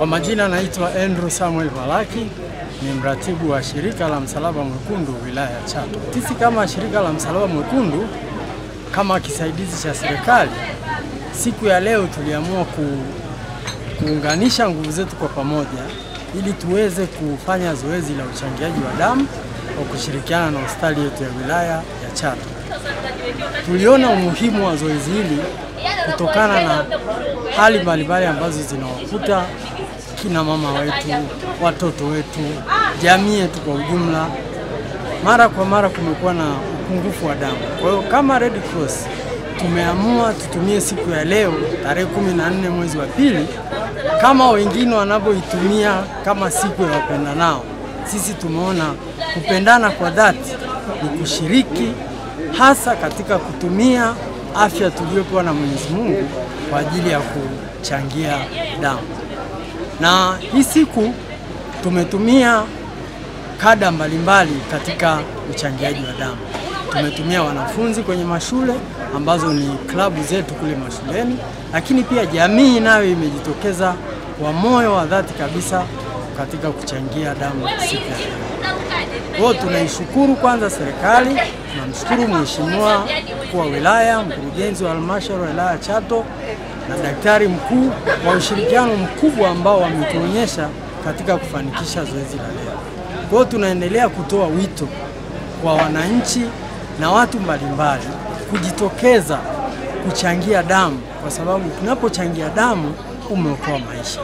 Kwa majina naitwa Andrew Samuel Malaki, ni mratibu wa shirika la Msalaba Mwekundu wilaya ya Chato. Sisi kama shirika la Msalaba Mwekundu kama kisaidizi cha serikali, siku ya leo tuliamua ku, kuunganisha nguvu zetu kwa pamoja ili tuweze kufanya zoezi la uchangiaji wa damu kwa kushirikiana na hospitali yetu ya wilaya ya Chato. Tuliona umuhimu wa zoezi hili kutokana na hali mbalimbali ambazo zinawakuta kina mama wetu, watoto wetu, jamii yetu kwa ujumla. Mara kwa mara kumekuwa na upungufu wa damu. Kwa hiyo kama Red Cross tumeamua tutumie siku ya leo tarehe kumi na nne mwezi wa pili kama wengine wanavyoitumia kama siku ya wapendanao. Sisi tumeona kupendana kwa dhati ni kushiriki hasa katika kutumia afya tuliyopewa na Mwenyezi Mungu kwa ajili ya kuchangia damu. Na hii siku tumetumia kada mbalimbali katika uchangiaji wa damu. Tumetumia wanafunzi kwenye mashule ambazo ni klabu zetu kule mashuleni, lakini pia jamii nayo imejitokeza kwa moyo wa dhati kabisa katika kuchangia damu siku ya leo. Kwa tunaishukuru kwanza serikali, tunamshukuru Mheshimiwa mkuu wa wilaya, mkurugenzi wa halmashauri ya wilaya ya Chato na daktari mkuu kwa ushirikiano mkubwa ambao wametuonyesha katika kufanikisha zoezi la leo. Kwa hiyo tunaendelea kutoa wito kwa wananchi na watu mbalimbali kujitokeza kuchangia damu, kwa sababu tunapochangia damu umeokoa maisha.